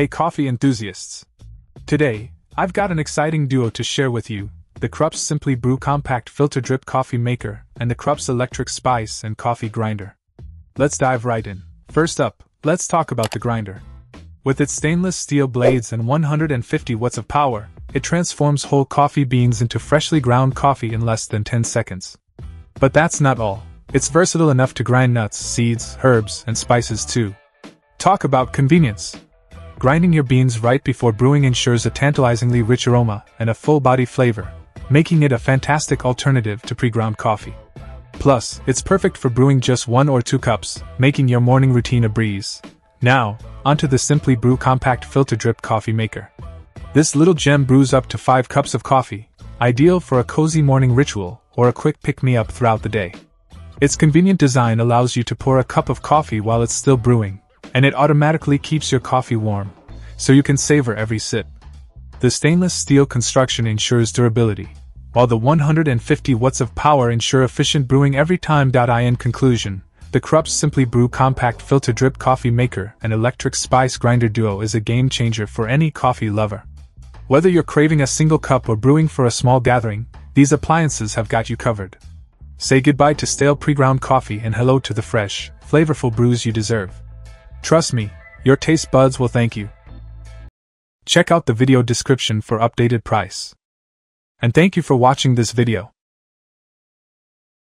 Hey, coffee enthusiasts! Today, I've got an exciting duo to share with you the Krups Simply Brew Compact Filter Drip Coffee Maker and the Krups Electric Spice and Coffee Grinder. Let's dive right in. First up, let's talk about the grinder. With its stainless steel blades and 150 watts of power, it transforms whole coffee beans into freshly ground coffee in less than 10 seconds. But that's not all. It's versatile enough to grind nuts, seeds, herbs, and spices too. Talk about convenience. Grinding your beans right before brewing ensures a tantalizingly rich aroma and a full body flavor, making it a fantastic alternative to pre ground coffee. Plus, it's perfect for brewing just one or two cups, making your morning routine a breeze. Now, onto the Simply Brew Compact Filter Drip Coffee Maker. This little gem brews up to 5 cups of coffee, ideal for a cozy morning ritual or a quick pick me up throughout the day. Its convenient design allows you to pour a cup of coffee while it's still brewing, and it automatically keeps your coffee warm, so you can savor every sip. The stainless steel construction ensures durability, while the 150 watts of power ensure efficient brewing every time. In conclusion, the Krups Simply Brew Compact Filter Drip Coffee Maker and Electric Spice Grinder Duo is a game changer for any coffee lover. Whether you're craving a single cup or brewing for a small gathering, these appliances have got you covered. Say goodbye to stale pre ground coffee and hello to the fresh, flavorful brews you deserve. Trust me, your taste buds will thank you. Check out the video description for updated price. And thank you for watching this video.